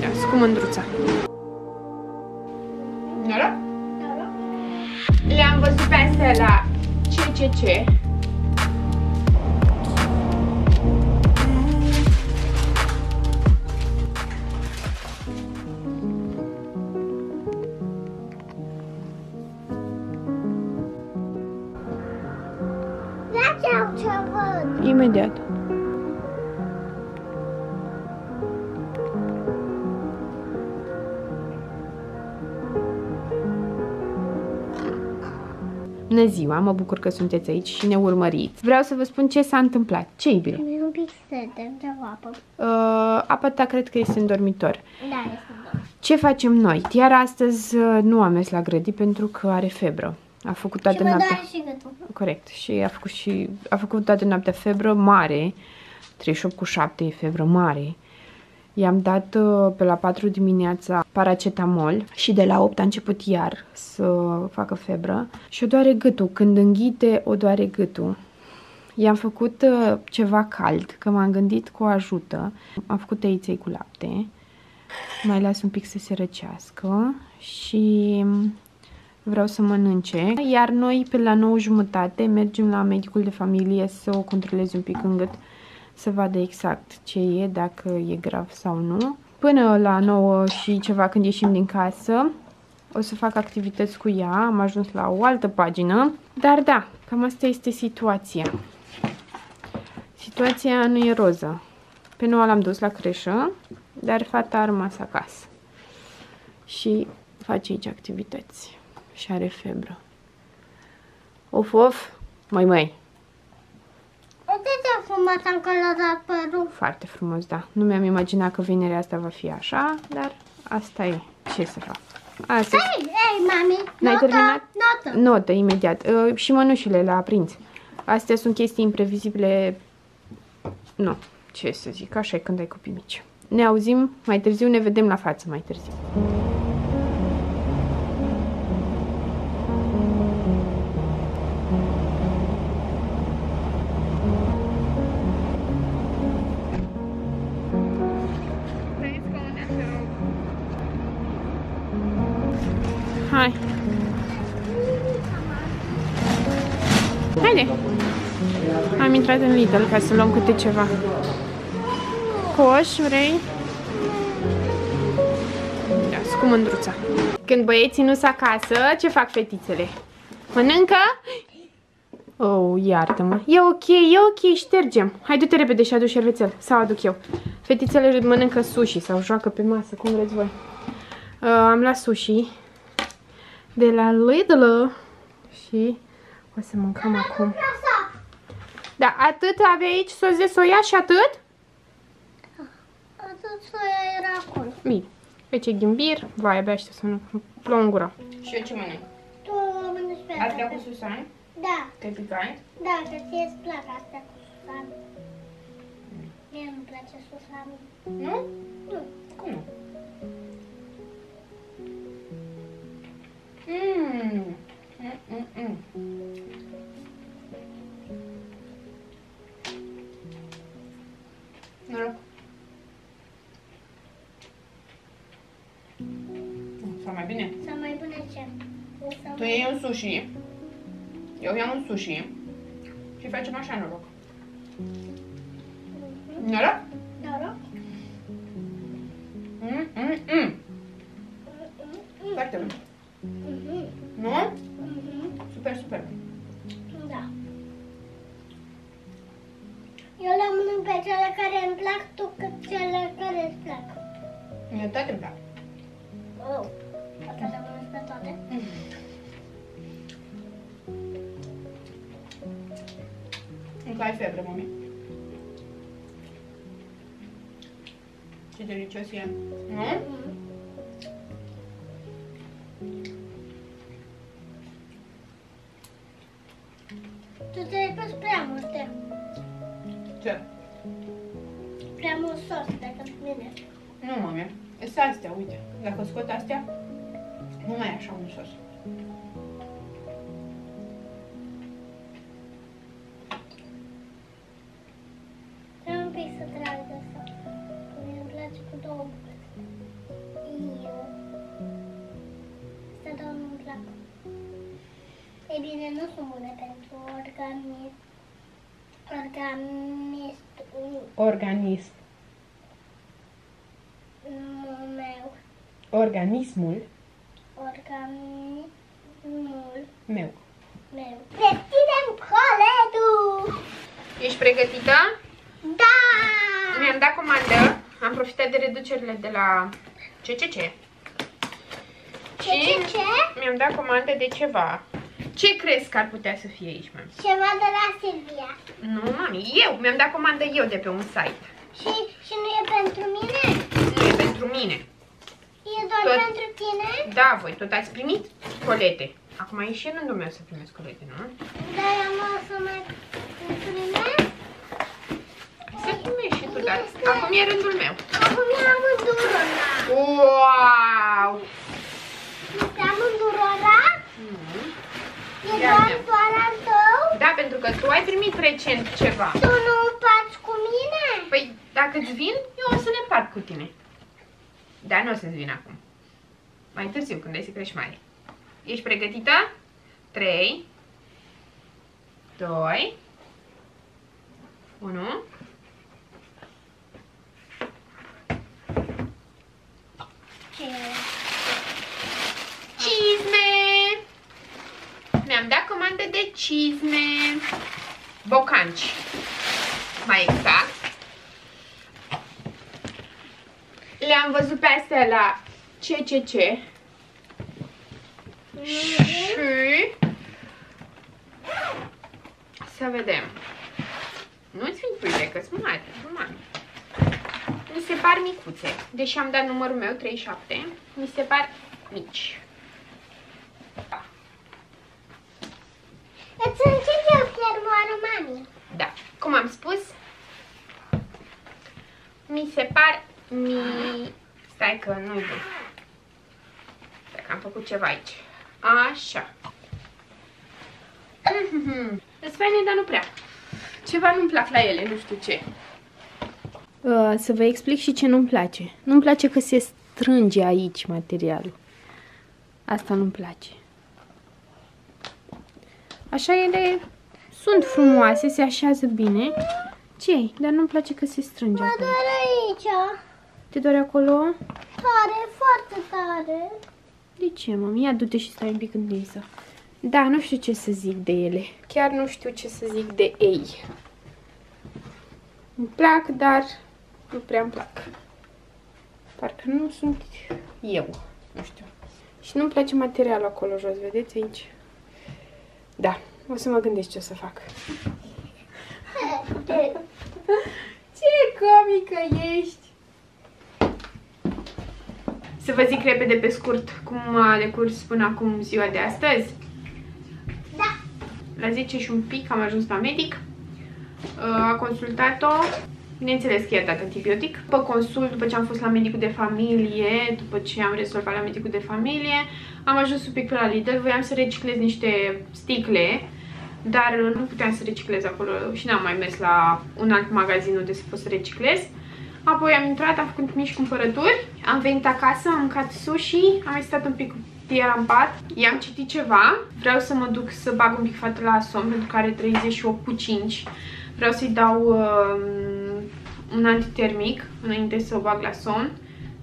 Ia, cu mândruța. Noroc? Noroc. Le-am văzut pe astea la CCC. Bună ziua, mă bucur că sunteți aici și ne urmăriți. Vreau să vă spun ce s-a întâmplat. Ce iubire? Mi un pic sete, ce apă. Uh, apa ta cred că este în dormitor. Da, este bun. Ce facem noi? Iar astăzi uh, nu a mers la grădi pentru că are febră. A făcut toată Și mă noaptea. doare și gâtul. Corect. Și a făcut și a făcut toată noaptea febră mare. 38 cu 7 e febră mare. I-am dat uh, pe la 4 dimineața paracetamol și de la 8 a început iar să facă febră și o doare gâtul. Când înghite, o doare gâtul. I-am făcut uh, ceva cald, că m-am gândit că o ajută. Am făcut teiței cu lapte. Mai las un pic să se răcească și vreau să mănânce. Iar noi pe la 9 jumătate mergem la medicul de familie să o controleze un pic în gât, să vadă exact ce e, dacă e grav sau nu. Până la 9 și ceva când ieșim din casă, o să fac activități cu ea, am ajuns la o altă pagină. Dar da, cam asta este situația. Situația nu e roză. Pe Noa l-am dus la creșă, dar fata a rămas acasă. Și face aici activități. Și are febră. Of, of, mai mai. Uite ce frumos am colorat părul. Foarte frumos, da. Nu mi-am imaginat că vinerea asta va fi așa, dar asta e. Ce să fac? Asta Ei, ei, mami, N-ai notă, terminat? notă. Notă, imediat. Uh, și mănușile la aprins. Astea sunt chestii imprevizibile. Nu, ce să zic, așa e când ai copii mici. Ne auzim mai târziu, ne vedem la față mai târziu. Hai. Haide. Am intrat în Lidl ca să luăm câte ceva. Coș, vrei? Da, cu mândruța. Când băieții nu sunt acasă, ce fac fetițele? Mănâncă? Oh, iartă-mă. E ok, e ok, ștergem. Hai, du-te repede și adu șervețel. Sau aduc eu. Fetițele mănâncă sushi sau joacă pe masă, cum vreți voi. Uh, am luat sushi de la Lidl și o să mâncăm acum. Da, atât avea aici sos de soia și atât? Atât soia era acolo. Bine. Aici e ghimbir. Vai, abia aștept să nu plouă în gură. Și eu ce mănânc? Tu mănânci pe Astea cu susan? Da, Că e picant? da, că ție îți plac astea cu susan. Mie nu-mi place susan. Nu? Nu. Cum nu? Mm, mm, mm. Noroc. Sau mai bine? Sau mai bune ce? Sau Tu iei un sushi, eu iau un sushi și facem așa noroc. Noroc? Noroc? Mm, mm, mm. Foarte bun. Îmi plac, tu cât cele care îți plac. Mie toate îmi plac. Oh, poate le mănânci pe toate? Încă ai febră, mami. Ce delicios e. Nu? Mhm. Tu ți-ai pus prea multe, Ce? mie? Nu, mame. este astea, uite. Dacă scot astea, nu mai e așa un sos. Vreau un pic să trag. Îmi place cu două. Eu. Asta două nu-mi plac. Ei bine, nu sunt bune pentru organism. Organist. Organist meu. Organismul Organismul meu. meu. Deschidem coletul! Ești pregătită? Da! Mi-am dat comandă. Am profitat de reducerile de la CCC. Ce, ce, ce? mi-am dat comandă de ceva. Ce crezi că ar putea să fie aici, mami? Ceva de la Silvia. Nu, mami, eu. Mi-am dat comandă eu de pe un site. Și, și nu e pentru mine? Nu e pentru mine. E doar Tot- pentru tine? Da, voi tot ați primit colete. Acum e și rândul meu să primesc colete, nu? Da, eu mă o să mai primesc. Să primești și tu, dar acum e rândul meu. Acum e amândură ăla. Wow! Este amândură ăla? Nu. E Ia doar, ia. doar al tău? Da, pentru că tu ai primit recent ceva. Tu nu împaci cu mine? Păi, dacă îți vin, eu o să le împart cu tine. Dar nu o să-ți vin acum. Mai târziu, când ai să crești mare. Ești pregătită? 3 2 1 Ce? Cizme! Mi-am dat comandă de cizme. Bocanci. Mai exact. Le-am văzut pe astea la CCC. Și... Să vedem. Nu-ți fi pâine, că sunt mari. sunt mari. Mi se par micuțe. Deși am dat numărul meu, 37, mi se par mici. Da. Îți încep eu fermoară, mami. Da. Cum am spus, mi se par mi... Stai că nu-i bun. Stai că am făcut ceva aici. Așa. Îți faine, dar nu prea. Ceva nu-mi plac la ele, nu știu ce. Uh, să vă explic și ce nu-mi place. Nu-mi place că se strânge aici materialul. Asta nu-mi place. Așa ele sunt frumoase, se așează bine. ce Dar nu-mi place că se strânge Mă acolo. doare aici. Te doare acolo? Tare, foarte tare. De ce, mami? Ia du-te și stai un pic întinsă. Da, nu știu ce să zic de ele. Chiar nu știu ce să zic de ei. Îmi plac, dar nu prea îmi plac. Parcă nu sunt eu. Nu știu. Și nu-mi place materialul acolo jos, vedeți aici? Da, o să mă gândesc ce o să fac. Ce comică ești! Să vă zic repede pe scurt cum a decurs până acum ziua de astăzi. Da. La 10 și un pic am ajuns la medic. A consultat-o. Bineînțeles că i-a dat antibiotic. După consult, după ce am fost la medicul de familie, după ce am rezolvat la medicul de familie, am ajuns un pic pe la Lidl. Voiam să reciclez niște sticle, dar nu puteam să reciclez acolo și n-am mai mers la un alt magazin unde să pot să reciclez. Apoi am intrat, am făcut mici cumpărături, am venit acasă, am mâncat sushi, am mai stat un pic cu tia în pat, i-am citit ceva, vreau să mă duc să bag un pic fata la somn pentru că are 38 cu 5. Vreau să-i dau uh, un antitermic înainte să o bag la somn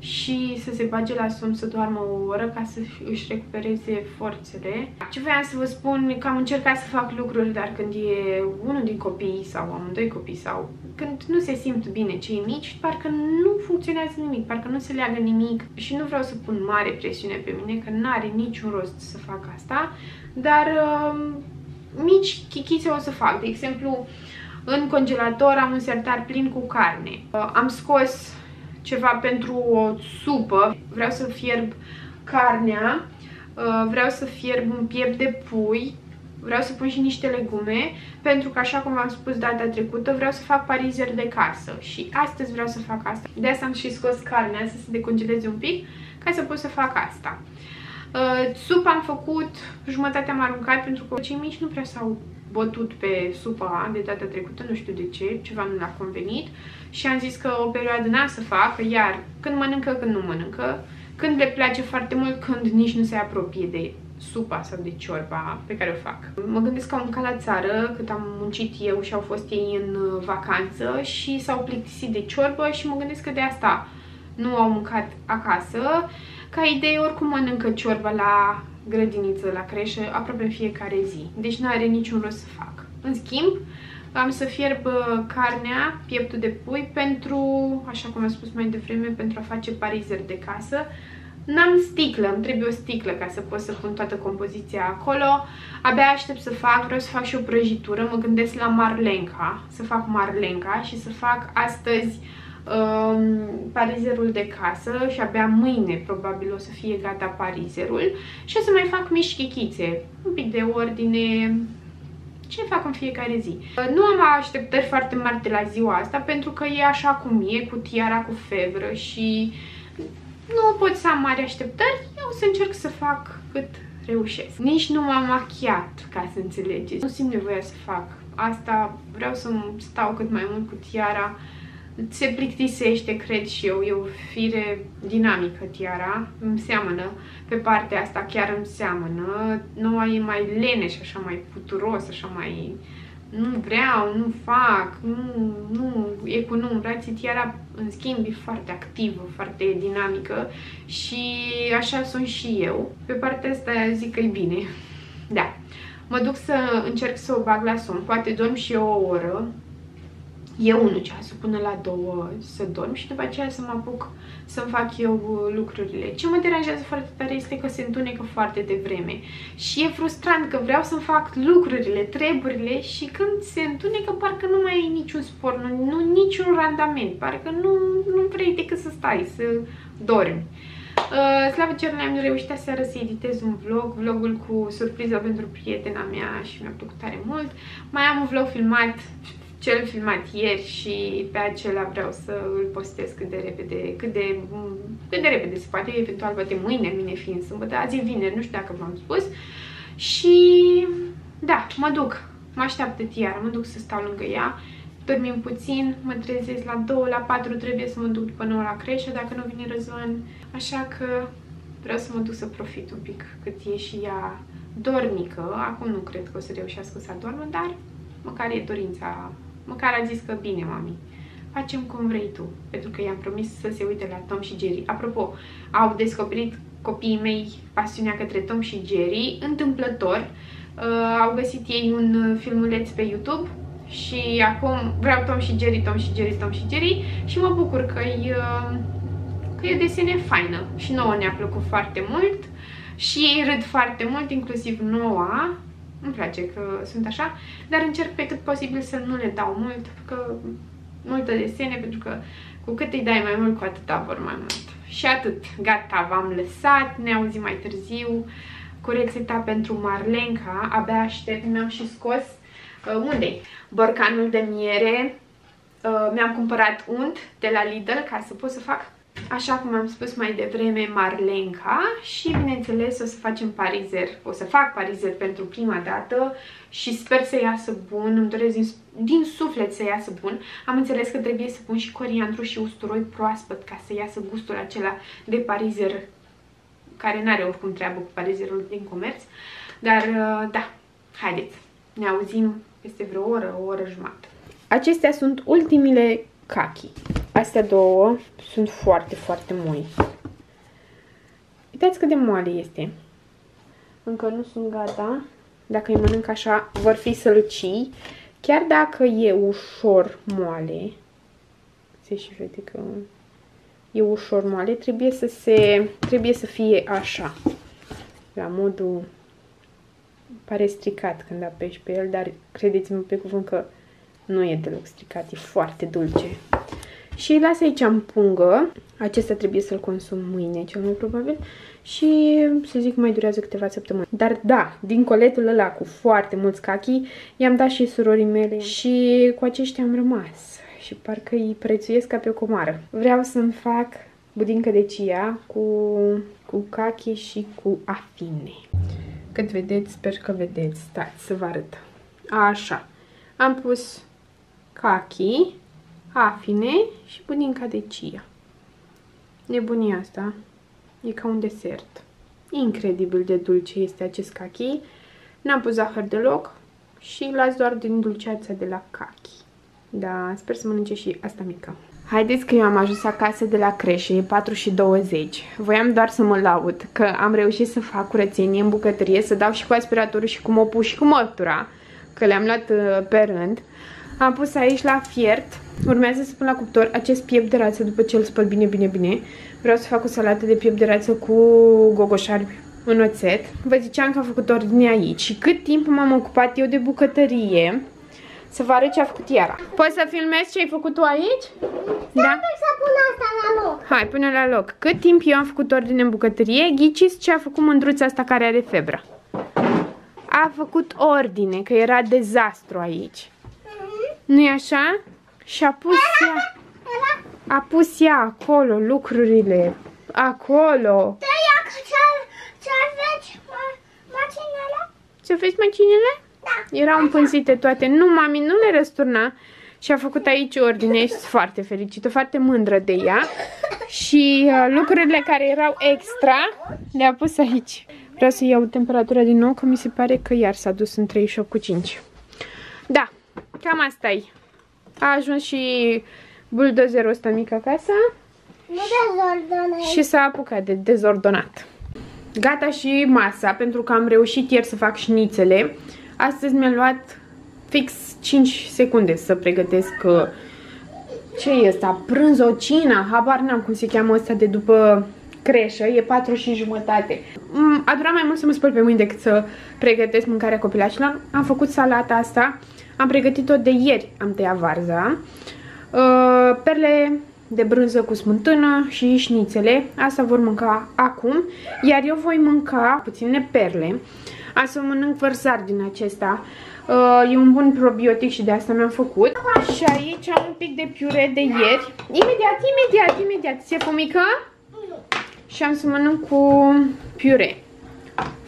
și să se bage la somn să doarmă o oră ca să își recupereze forțele. Ce voiam să vă spun e că am încercat să fac lucruri, dar când e unul din copii sau amândoi copii sau când nu se simt bine cei mici, parcă nu funcționează nimic, parcă nu se leagă nimic și nu vreau să pun mare presiune pe mine, că nu are niciun rost să fac asta, dar uh, mici chichițe o să fac. De exemplu, în congelator am un sertar plin cu carne. Uh, am scos ceva pentru o supă. Vreau să fierb carnea, uh, vreau să fierb un piept de pui, vreau să pun și niște legume, pentru că, așa cum v-am spus data trecută, vreau să fac parizer de casă și astăzi vreau să fac asta. De asta am și scos carnea, să se decongeleze un pic, ca să pot să fac asta. Uh, supa am făcut, jumătate am aruncat, pentru că cei mici nu prea s-au bătut pe supa de data trecută, nu știu de ce, ceva nu le-a convenit și am zis că o perioadă n-am să fac, iar când mănâncă, când nu mănâncă, când le place foarte mult, când nici nu se apropie de supa sau de ciorba pe care o fac. Mă gândesc că am mâncat la țară cât am muncit eu și au fost ei în uh, vacanță și s-au plictisit de ciorbă și mă gândesc că de asta nu au mâncat acasă. Ca idee, oricum mănâncă ciorba la grădiniță, la creșă, aproape în fiecare zi. Deci nu are niciun rost să fac. În schimb, am să fierb uh, carnea, pieptul de pui, pentru, așa cum am spus mai devreme, pentru a face parizeri de casă. N-am sticlă, îmi trebuie o sticlă ca să pot să pun toată compoziția acolo. Abia aștept să fac, vreau să fac și o prăjitură, mă gândesc la marlenca, să fac marlenca și să fac astăzi um, parizerul de casă și abia mâine probabil o să fie gata parizerul și o să mai fac mici chichițe, un pic de ordine, ce fac în fiecare zi. Nu am așteptări foarte mari de la ziua asta pentru că e așa cum e, cu tiara, cu febră și nu pot să am mari așteptări, eu o să încerc să fac cât reușesc. Nici nu m-am machiat, ca să înțelegeți. Nu simt nevoia să fac asta, vreau să stau cât mai mult cu tiara, se plictisește, cred și eu, e o fire dinamică tiara, îmi seamănă, pe partea asta chiar îmi seamănă, noua e mai leneș, așa mai puturos, așa mai nu vreau, nu fac, nu, nu, e cu nu îmbrații, tiara în schimb e foarte activă, foarte dinamică și așa sunt și eu. Pe partea asta zic că e bine. Da. Mă duc să încerc să o bag la somn, poate dorm și eu o oră, e unul ceasul până la două să dorm și după aceea să mă apuc să-mi fac eu uh, lucrurile. Ce mă deranjează foarte tare este că se întunecă foarte devreme și e frustrant că vreau să-mi fac lucrurile, treburile și când se întunecă parcă nu mai ai niciun spor, nu, nu niciun randament, parcă nu, nu vrei decât să stai, să dormi. Uh, slavă cer, am reușit aseară să editez un vlog, vlogul cu surpriză pentru prietena mea și mi-a plăcut tare mult. Mai am un vlog filmat cel filmat ieri și pe acela vreau să îl postez cât de repede, cât de, cât de repede se poate, eventual poate mâine, mine fiind sâmbătă, azi e vineri, nu știu dacă v-am spus. Și da, mă duc, mă așteaptă Tiara, mă duc să stau lângă ea, dormim puțin, mă trezesc la 2, la 4, trebuie să mă duc după 9 la creșă dacă nu vine Răzvan, așa că vreau să mă duc să profit un pic cât e și ea dornică, acum nu cred că o să reușească să adormă, dar măcar e dorința Măcar a zis că bine, mami, facem cum vrei tu, pentru că i-am promis să se uite la Tom și Jerry. Apropo, au descoperit copiii mei pasiunea către Tom și Jerry, întâmplător. Uh, au găsit ei un filmuleț pe YouTube și acum vreau Tom și Jerry, Tom și Jerry, Tom și Jerry și mă bucur că e, uh, că e o desene faină și nouă ne-a plăcut foarte mult și ei râd foarte mult, inclusiv Noa, îmi place că sunt așa, dar încerc pe cât posibil să nu le dau mult, că multă desene, pentru că cu cât îi dai mai mult, cu atâta vor mai mult. Și atât, gata, v-am lăsat, ne auzim mai târziu cu rețeta pentru marlenca, abia aștept, mi-am și scos, uh, unde Borcanul de miere, uh, mi-am cumpărat unt de la Lidl ca să pot să fac așa cum am spus mai devreme, Marlenca și, bineînțeles, o să facem parizer. O să fac parizer pentru prima dată și sper să iasă bun, îmi doresc din, din suflet să iasă bun. Am înțeles că trebuie să pun și coriandru și usturoi proaspăt ca să iasă gustul acela de parizer care nu are oricum treabă cu parizerul din comerț. Dar, uh, da, haideți, ne auzim peste vreo oră, o oră jumătate. Acestea sunt ultimile kaki. Astea două sunt foarte, foarte moi. Uitați cât de moale este. Încă nu sunt gata. Dacă îi mănânc așa, vor fi sălăcii. Chiar dacă e ușor moale, se și vede că e ușor moale, trebuie să se, trebuie să fie așa. La modul pare stricat când apeși pe el, dar credeți-mă pe cuvânt că nu e deloc stricat, e foarte dulce. Și las aici în pungă. Acesta trebuie să-l consum mâine, cel mai probabil. Și să zic mai durează câteva săptămâni. Dar da, din coletul ăla cu foarte mulți cachi, i-am dat și surorii mele și cu aceștia am rămas. Și parcă îi prețuiesc ca pe o comară. Vreau să-mi fac budincă de cia cu, cu cachi și cu afine. Cât vedeți, sper că vedeți. Stați să vă arăt. Așa. Am pus cachi afine și budinca de chia. Nebunia asta. E ca un desert. Incredibil de dulce este acest kaki. N-am pus zahăr deloc și las doar din dulceața de la kaki. Da, sper să mănânce și asta mică. Haideți că eu am ajuns acasă de la creșe, e 4 și 20. Voiam doar să mă laud că am reușit să fac curățenie în bucătărie, să dau și cu aspiratorul și cu mopul și cu mătura, că le-am luat uh, pe rând. Am pus aici la fiert, urmează să pun la cuptor acest piept de rață după ce îl spăl bine, bine, bine. Vreau să fac o salată de piept de rață cu gogoșari în oțet. Vă ziceam că am făcut ordine aici și cât timp m-am ocupat eu de bucătărie, să vă arăt ce a făcut Iara. Poți să filmezi ce ai făcut tu aici? Da? să pun asta la loc. Hai, pune la loc. Cât timp eu am făcut ordine în bucătărie, ghiciți ce a făcut mândruța asta care are febră. A făcut ordine, că era dezastru aici. Nu-i așa? Și a pus ea... A pus ea acolo lucrurile. Acolo. Da, ia că ce aveți macinele? Ce vezi macinele? Da. Erau împânzite toate. Nu, mami, nu le răsturna. Și a făcut aici ordine și sunt foarte fericită, foarte mândră de ea. Și uh, lucrurile care erau extra le-a pus aici. Vreau să iau temperatura din nou, că mi se pare că iar s-a dus în 38 cu 5. Da, cam asta e. A ajuns și buldozerul ăsta mic acasă. Nu dezordonai. Și s-a apucat de dezordonat. Gata și masa, pentru că am reușit ieri să fac șnițele. Astăzi mi-a luat fix 5 secunde să pregătesc uh, ce e asta? Prânzocina, habar n-am cum se cheamă asta de după creșă, e 4 și jumătate. Mm, a durat mai mult să mă spăl pe mâini decât să pregătesc mâncarea copilașilor. Am făcut salata asta, am pregătit-o de ieri, am tăiat varza. Uh, perle de brânză cu smântână și șnițele. Asta vor mânca acum, iar eu voi mânca puține perle. Am să mănânc vărsar din acesta. Uh, e un bun probiotic și de asta mi-am făcut. Și aici am un pic de piure de ieri. Imediat, imediat, imediat. Se fumică? Și am să mănânc cu piure.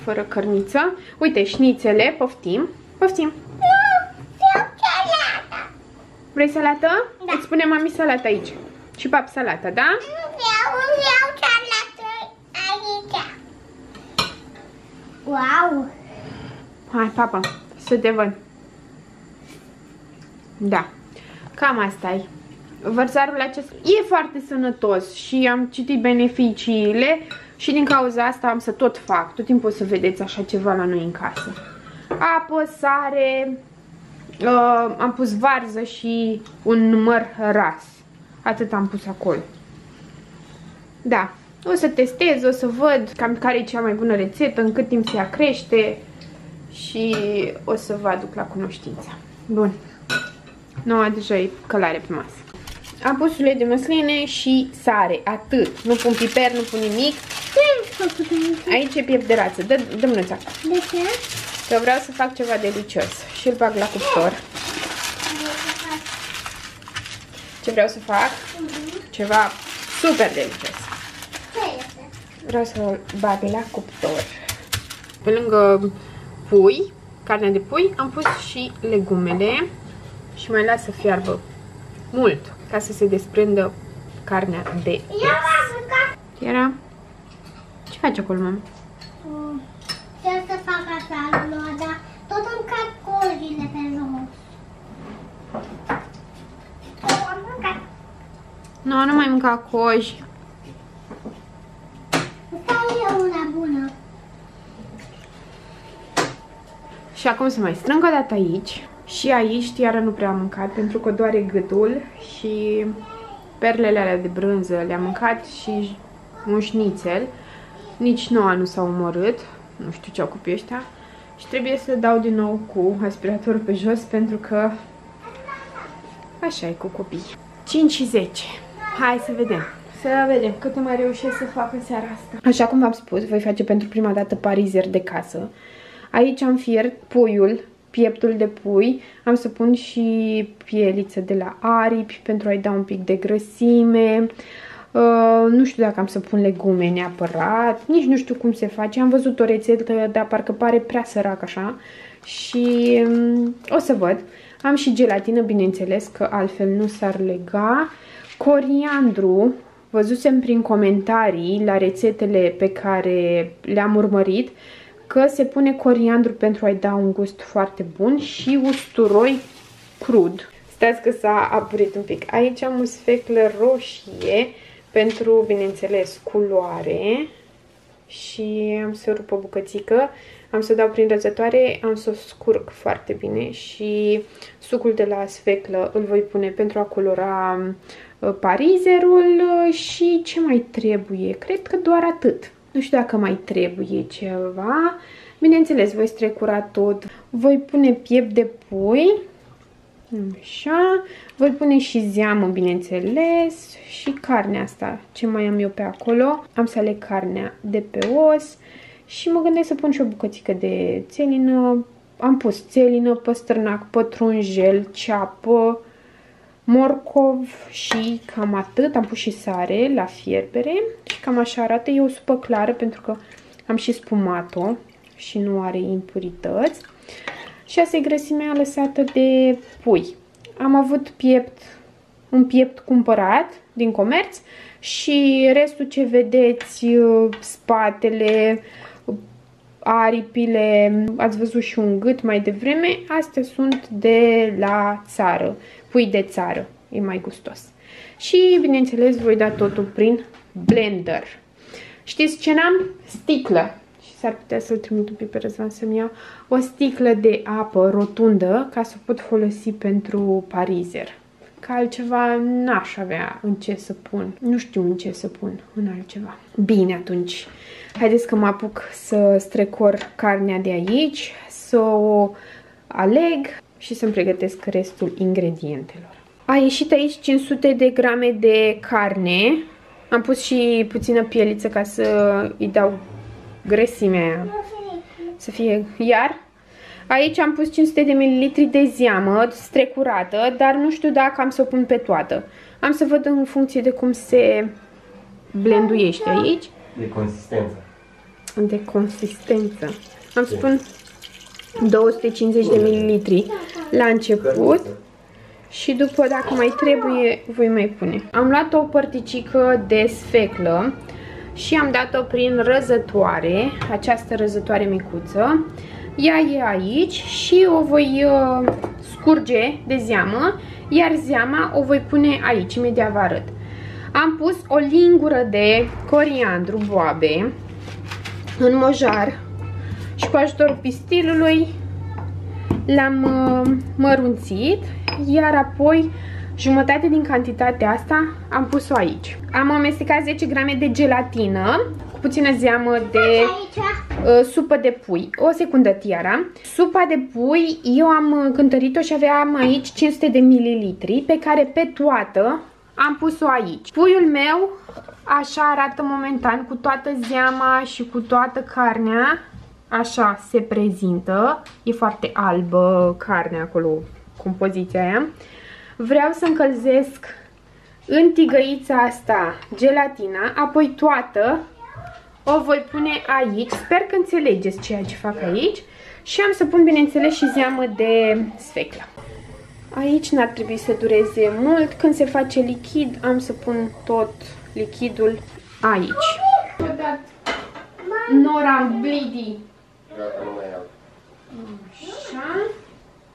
Fără cărniță. Uite, șnițele, poftim. Poftim. Vrei salată? Da. Îți spune mami salată aici. Și pap salată, da? Vreau, vreau cealaltă aici. Wow! Hai, papa, să te văd. Da, cam asta e. Vărsarul acesta e foarte sănătos și am citit beneficiile și din cauza asta am să tot fac. Tot timpul o să vedeți așa ceva la noi în casă. Apă, sare, uh, am pus varză și un număr ras. Atât am pus acolo. Da, o să testez, o să văd cam care e cea mai bună rețetă, în cât timp se ea crește și o să vă aduc la cunoștință. Bun. Noua deja e călare pe masă. Am pus ulei de măsline și sare, atât. Nu pun piper, nu pun nimic. Ce ai făcut aici? Aici e piept de rață. Dă, dă mânuța. De ce? Că vreau să fac ceva delicios. Și îl bag la cuptor. Ce vreau să fac? Ceva super delicios. Ce este? Vreau să-l bag la cuptor. Pe lângă pui, carnea de pui, am pus și legumele și mai las să fiarbă mult ca să se desprindă carnea de Eu m-am jucat. Era? Ce faci acolo, mama? Ce să fac așa, Lua, dar tot îmi cad cozile pe jos. Am mâncat. Nu, nu mai mânca coji. Asta e una bună. Și acum să mai strâng o dată aici. Și aici Tiara nu prea a mâncat pentru că doare gâtul și perlele alea de brânză le-a mâncat și un șnițel. Nici noua nu s-a omorât. Nu știu ce au copii ăștia. Și trebuie să dau din nou cu aspiratorul pe jos pentru că așa e cu copii. 5 și 10. Hai să vedem. Să vedem cât mai reușesc să fac în seara asta. Așa cum v-am spus, voi face pentru prima dată parizer de casă. Aici am fiert puiul, pieptul de pui. Am să pun și pieliță de la aripi pentru a-i da un pic de grăsime. Uh, nu știu dacă am să pun legume neapărat, nici nu știu cum se face. Am văzut o rețetă, dar parcă pare prea sărac așa. Și um, o să văd. Am și gelatină, bineînțeles, că altfel nu s-ar lega. Coriandru, văzusem prin comentarii la rețetele pe care le-am urmărit că se pune coriandru pentru a-i da un gust foarte bun și usturoi crud. Stați că s-a apurit un pic. Aici am o sfeclă roșie pentru, bineînțeles, culoare și am să rup o bucățică, am să dau prin răzătoare, am să o scurg foarte bine și sucul de la sfeclă îl voi pune pentru a colora uh, parizerul și ce mai trebuie? Cred că doar atât. Nu știu dacă mai trebuie ceva. Bineînțeles, voi strecura tot. Voi pune piept de pui. Așa. Voi pune și zeamă, bineînțeles. Și carnea asta. Ce mai am eu pe acolo? Am să aleg carnea de pe os. Și mă gândesc să pun și o bucățică de țelină. Am pus țelină, păstrânac, pătrunjel, ceapă, morcov și cam atât. Am pus și sare la fierbere și cam așa arată. E o supă clară pentru că am și spumat-o și nu are impurități. Și asta e grăsimea lăsată de pui. Am avut piept, un piept cumpărat din comerț și restul ce vedeți, spatele, aripile, ați văzut și un gât mai devreme, astea sunt de la țară pui de țară. E mai gustos. Și, bineînțeles, voi da totul prin blender. Știți ce n-am? Sticlă. Și s-ar putea să-l trimit un pic pe Răzvan să-mi iau o sticlă de apă rotundă ca să pot folosi pentru parizer. Ca altceva n-aș avea în ce să pun. Nu știu în ce să pun în altceva. Bine, atunci. Haideți că mă apuc să strecor carnea de aici, să o aleg și să-mi pregătesc restul ingredientelor. A ieșit aici 500 de grame de carne. Am pus și puțină pieliță ca să îi dau grăsimea aia. Să fie iar. Aici am pus 500 de ml de zeamă strecurată, dar nu știu dacă am să o pun pe toată. Am să văd în funcție de cum se blenduiește aici. De consistență. De consistență. Am să pun 250 de mililitri la început și după, dacă mai trebuie, voi mai pune. Am luat o părticică de sfeclă și am dat-o prin răzătoare, această răzătoare micuță. Ea e aici și o voi uh, scurge de zeamă, iar zeama o voi pune aici, imediat vă arăt. Am pus o lingură de coriandru boabe în mojar și cu ajutorul pistilului l-am uh, mărunțit, iar apoi jumătate din cantitatea asta am pus-o aici. Am amestecat 10 grame de gelatină cu puțină zeamă de uh, supă de pui. O secundă, Tiara. Supa de pui eu am cântărit-o și aveam aici 500 de mililitri pe care pe toată am pus-o aici. Puiul meu așa arată momentan cu toată zeama și cu toată carnea așa se prezintă. E foarte albă carnea acolo, compoziția aia. Vreau să încălzesc în tigăița asta gelatina, apoi toată o voi pune aici. Sper că înțelegeți ceea ce fac aici. Și am să pun, bineînțeles, și zeamă de sfeclă. Aici n-ar trebui să dureze mult. Când se face lichid, am să pun tot lichidul aici. Nora Blidi Gata, nu mai iau. Așa.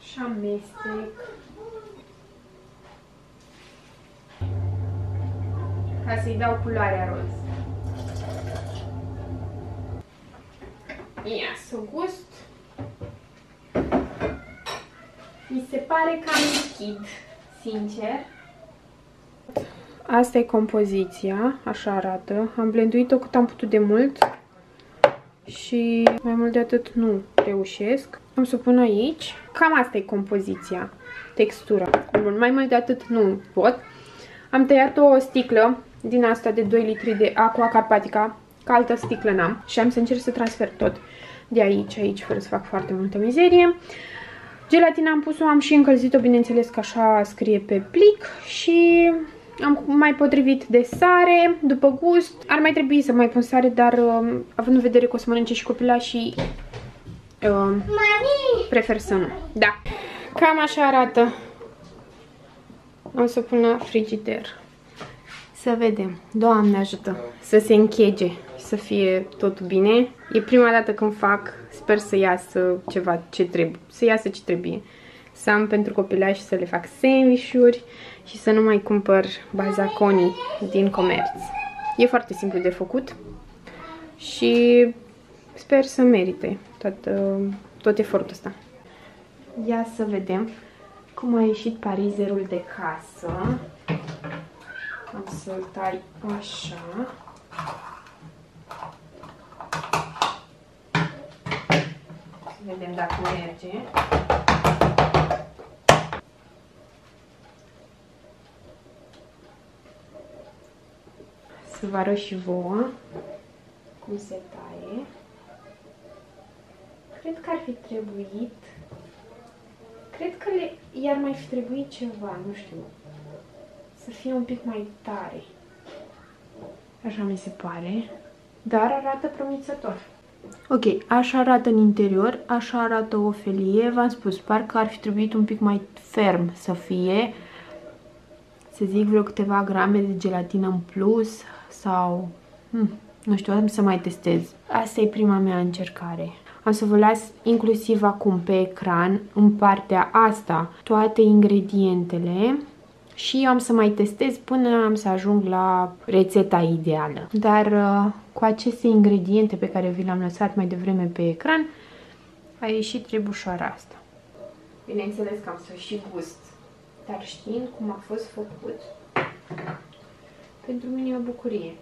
Și amestec. Ca să-i dau culoarea roz. Ia să gust. Mi se pare cam lichid, sincer. Asta e compoziția, așa arată. Am blenduit-o cât am putut de mult și mai mult de atât nu reușesc. Am să pun aici. Cam asta e compoziția, textura. Bun, mai mult de atât nu pot. Am tăiat o sticlă din asta de 2 litri de aqua carpatica, că altă sticlă n-am și am să încerc să transfer tot de aici, aici, fără să fac foarte multă mizerie. Gelatina am pus-o, am și încălzit-o, bineînțeles că așa scrie pe plic și am mai potrivit de sare, după gust. Ar mai trebui să mai pun sare, dar uh, având în vedere că o să mănânce și copila și uh, prefer să nu. Da. Cam așa arată. O să pun la frigider. Să vedem. Doamne ajută să se închege, să fie totul bine. E prima dată când fac, sper să iasă ceva ce trebuie, să iasă ce trebuie. Să am pentru copilași să le fac sandvișuri și să nu mai cumpăr bazaconii din comerț. E foarte simplu de făcut și sper să merite tot, tot efortul ăsta. Ia să vedem cum a ieșit parizerul de casă. Am să-l tai așa. Să vedem dacă merge. Să vă arăt și vouă cum se taie. Cred că ar fi trebuit... Cred că le... i-ar mai fi trebuit ceva, nu știu. Să fie un pic mai tare. Așa mi se pare. Dar arată promițător. Ok, așa arată în interior, așa arată o felie. V-am spus, parcă ar fi trebuit un pic mai ferm să fie. Să zic vreo câteva grame de gelatină în plus sau... Hmm, nu știu, am să mai testez. Asta e prima mea încercare. Am să vă las inclusiv acum pe ecran, în partea asta, toate ingredientele și am să mai testez până am să ajung la rețeta ideală. Dar uh, cu aceste ingrediente pe care vi le-am lăsat mai devreme pe ecran, a ieșit trebușoara asta. Bineînțeles că am să și gust, dar știind cum a fost făcut, pentru mine e o bucurie.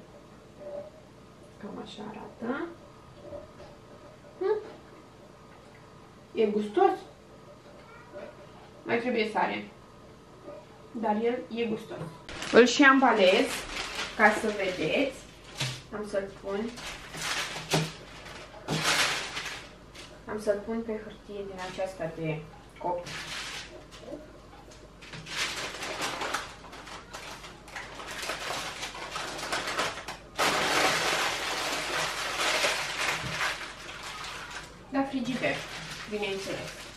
Cam așa arată. Hm? E gustos. Mai trebuie sare. Dar el e gustos. Îl și ambalez ca să vedeți. Am să-l pun. Am să-l pun pe hârtie din aceasta de cop. La frigider, bineînțeles.